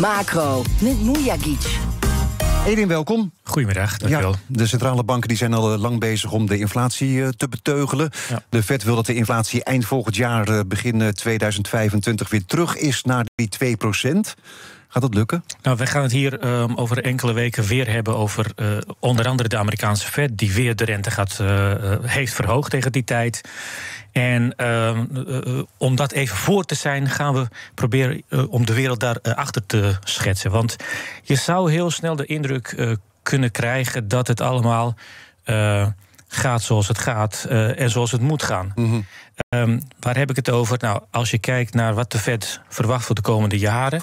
Macro met Mujagic. Edin, welkom. Goedemiddag, dankjewel. Ja, de centrale banken die zijn al eh, lang bezig om de inflatie eh, te beteugelen. Ja. De Fed wil dat de inflatie eind volgend jaar, eh, begin eh, 2025, weer terug is naar die 2% Gaat dat lukken? Nou, we gaan het hier ehm, over enkele weken weer hebben over eh, onder andere de Amerikaanse Fed, die weer de rente gaat, heeft verhoogd tegen die tijd. En ehm, eh, eh, om dat even voor te zijn, gaan we proberen eh, om de wereld daarachter achter te schetsen. Want je zou heel snel de indruk kunnen krijgen dat het allemaal gaat zoals het gaat en zoals het moet gaan. Ehm, waar heb ik het over? Nou, als je kijkt naar wat de Fed verwacht voor de komende jaren.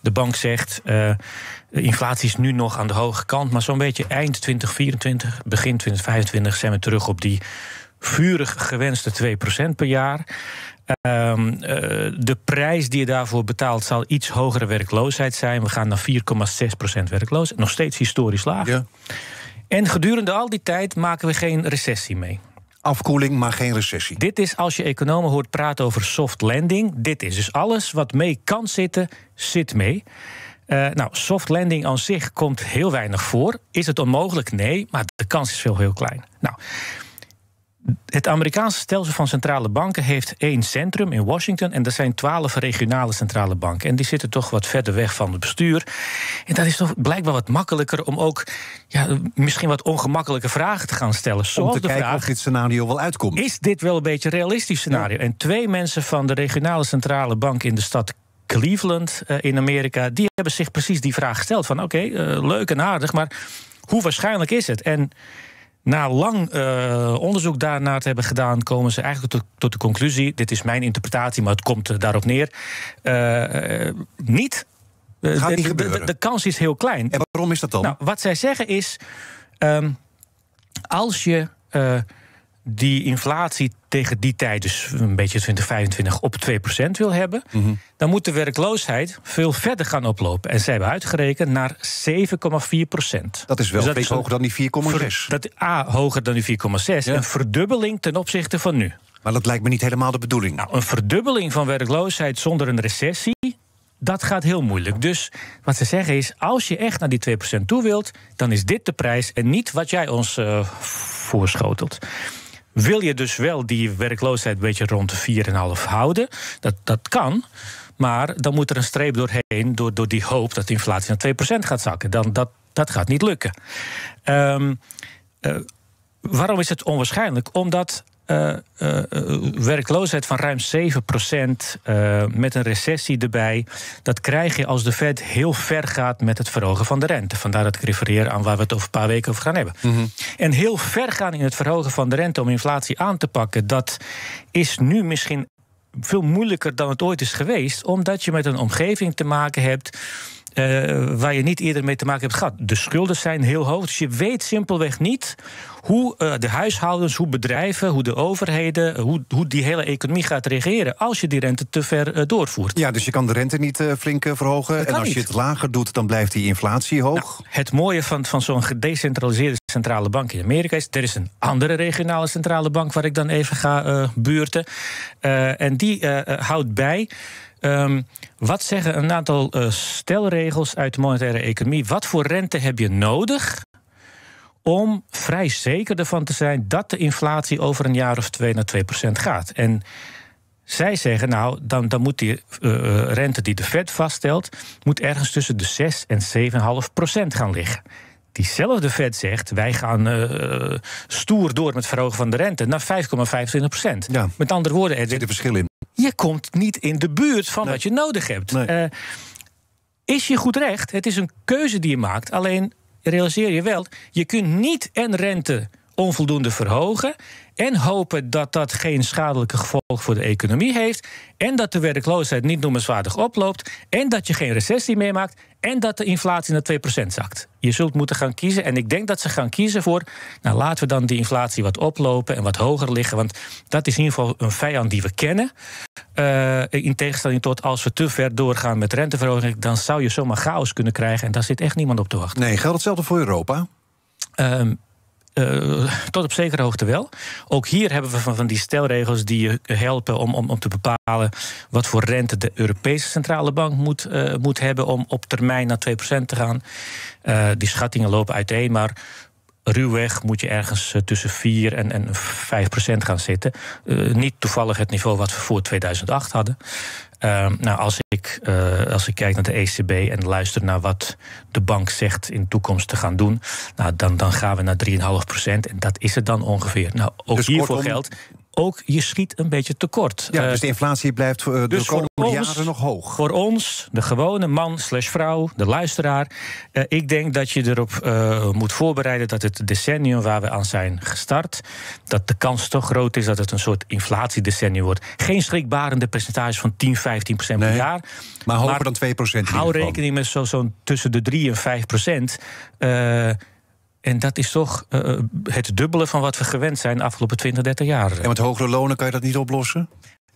De bank zegt, eh, de inflatie is nu nog aan de hoge kant... maar zo'n beetje eind 2024, begin 2025... zijn we terug op die vurig gewenste 2% per jaar. Ehm, eh, de prijs die je daarvoor betaalt zal iets hogere werkloosheid zijn. We gaan naar 4,6% werkloosheid. Nog steeds historisch laag. Ja. En gedurende al die tijd maken we geen recessie mee. Afkoeling, maar geen recessie. Dit is als je economen hoort praten over soft landing. Dit is dus alles wat mee kan zitten, zit mee. Eh, nou, soft landing aan zich komt heel weinig voor. Is het onmogelijk? Nee, maar de kans is veel heel klein. Nou, het Amerikaanse stelsel van centrale banken heeft één centrum in Washington. En er zijn twaalf regionale centrale banken. En die zitten toch wat verder weg van het bestuur. En dat is toch blijkbaar wat makkelijker om ook ja, misschien wat ongemakkelijke vragen te gaan stellen. Om Zoals te de kijken vraag: of dit scenario wel uitkomt. is dit wel een beetje een realistisch scenario? En twee mensen van de regionale centrale bank in de stad Cleveland eh, in Amerika, die hebben zich precies die vraag gesteld: van oké, eh, leuk en aardig, maar hoe waarschijnlijk is het? En na lang eh, onderzoek daarnaar te hebben gedaan, komen ze eigenlijk tot, tot de conclusie: dit is mijn interpretatie, maar het komt eh, daarop neer. eh, niet. Gaat de- niet de- de, kans is heel klein. En waarom is dat dan? Nou, wat zij zeggen is: ehm, als je die inflatie tegen die tijd, dus een beetje 2025, op 2% wil hebben, Mhm. dan moet de werkloosheid veel verder gaan oplopen. En zij hebben uitgerekend naar 7,4%. dat is wel Dus veel een hoger dan die 4,6. ver- Dat A hoger dan die 4,6. Ja. Een verdubbeling ten opzichte van nu. Maar dat lijkt me niet helemaal de bedoeling. Nou, een verdubbeling van werkloosheid zonder een recessie. Dat gaat heel moeilijk. Dus wat ze zeggen is: als je echt naar die 2% toe wilt, dan is dit de prijs en niet wat jij ons eh, voorschotelt. Wil je dus wel die werkloosheid een beetje rond de 4,5 houden? Dat, dat kan. Maar dan moet er een streep doorheen door, door die hoop dat de inflatie naar 2% gaat zakken. Dan, dat, dat gaat niet lukken. Ehm, eh, waarom is het onwaarschijnlijk? Omdat eh, eh, werkloosheid van ruim 7% eh, met een recessie erbij, dat krijg je als de Fed heel ver gaat met het verhogen van de rente. Vandaar dat ik refereer aan waar we het over een paar weken over gaan hebben. En heel ver gaan in het verhogen van de rente om inflatie aan te pakken, dat is nu misschien veel moeilijker dan het ooit is geweest, omdat je met een omgeving te maken hebt. Eh, waar je niet eerder mee te maken hebt gehad. De schulden zijn heel hoog. Dus je weet simpelweg niet hoe eh, de huishoudens, hoe bedrijven, hoe de overheden, hoe, hoe die hele economie gaat reageren als je die rente te ver eh, doorvoert. Ja, dus je kan de rente niet flink verhogen. En als je het lager doet, dan blijft die inflatie hoog. Nou, het mooie van, van zo'n gedecentraliseerde centrale bank in Amerika is... er is een andere regionale centrale bank waar ik dan even ga buurten. En die houdt bij... ehm, wat zeggen een aantal eh, stelregels uit de monetaire economie? Wat voor rente heb je nodig om vrij zeker ervan te zijn dat de inflatie over een jaar of twee naar 2% gaat? En zij zeggen, nou, dan, dan moet die eh, rente die de Fed vaststelt, moet ergens tussen de 6 en 7,5 procent gaan liggen. Diezelfde Fed zegt, wij gaan eh, stoer door met verhogen van de rente naar 5,25 procent. Ja. Met andere woorden, Er zit een verschil in. je komt niet in de buurt van Nee. wat je nodig hebt. Nee. Eh, is je goed recht? Het is een keuze die je maakt. Alleen realiseer je wel, je kunt niet en rente onvoldoende verhogen. En hopen dat dat geen schadelijke gevolgen voor de economie heeft. En dat de werkloosheid niet noemenswaardig oploopt. En dat je geen recessie meemaakt. En dat de inflatie naar 2% zakt. Je zult moeten gaan kiezen. En ik denk dat ze gaan kiezen voor. Nou, laten we dan die inflatie wat oplopen en wat hoger liggen. Want dat is in ieder geval een vijand die we kennen. Eh, in tegenstelling tot als we te ver doorgaan met renteverhoging. dan zou je zomaar chaos kunnen krijgen. En daar zit echt niemand op te wachten. Nee, geldt hetzelfde voor Europa? Ehm, uh, tot op zekere hoogte wel. Ook hier hebben we van, van die stelregels die je helpen om, om, om te bepalen wat voor rente de Europese Centrale Bank moet, uh, moet hebben om op termijn naar 2% te gaan. Uh, die schattingen lopen uiteen, maar ruwweg moet je ergens tussen 4 en, en 5 procent gaan zitten. Niet toevallig het niveau wat we voor 2008 hadden. Uh, nou, als ik, uh, als ik kijk naar de ECB en luister naar wat de bank zegt in de toekomst te gaan doen, nou, dan, dan gaan we naar 3,5 procent. En dat is het dan ongeveer. Nou, ook dus hiervoor geldt ook je schiet een beetje tekort. Ja, dus de inflatie blijft uh, de dus komende jaren nog hoog. Voor ons, de gewone man slash vrouw, de luisteraar... Uh, ik denk dat je erop uh, moet voorbereiden dat het decennium waar we aan zijn gestart... dat de kans toch groot is dat het een soort inflatiedecennium wordt. Geen schrikbarende percentages van 10, 15 procent per jaar. Maar hoger dan 2 procent. Hou rekening met zo'n zo tussen de 3 en 5 procent... En dat is toch uh, het dubbele van wat we gewend zijn de afgelopen 20, 30 jaar. En met hogere lonen kan je dat niet oplossen?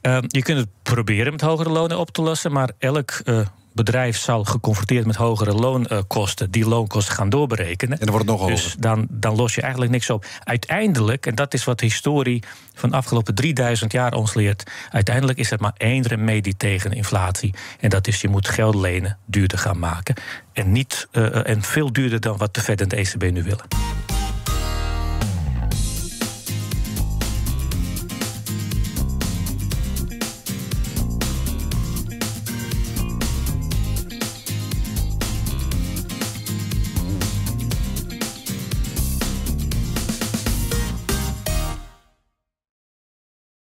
Uh, je kunt het proberen met hogere lonen op te lossen, maar elk uh, bedrijf zal geconfronteerd met hogere loonkosten, die loonkosten gaan doorberekenen. En dan wordt het nog hoger. Dus dan, dan los je eigenlijk niks op. Uiteindelijk, en dat is wat de historie van de afgelopen 3000 jaar ons leert, uiteindelijk is er maar één remedie tegen inflatie. En dat is je moet geld lenen duurder gaan maken. En, niet, uh, en veel duurder dan wat de Fed en de ECB nu willen.